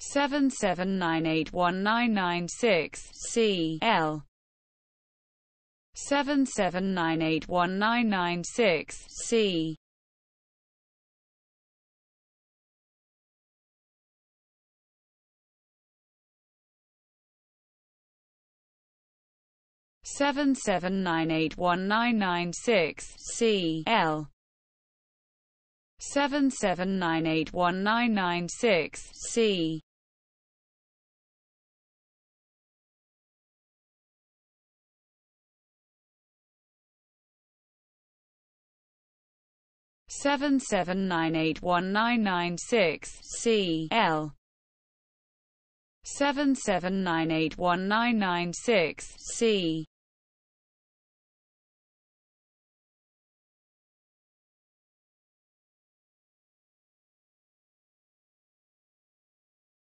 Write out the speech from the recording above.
seven seven nine eight one nine nine six C L. seven seven nine eight one nine nine six C. seven seven nine eight one nine nine six C L. seven seven nine eight one nine nine six C seven seven nine eight one nine nine six C L. seven seven nine eight one nine nine six C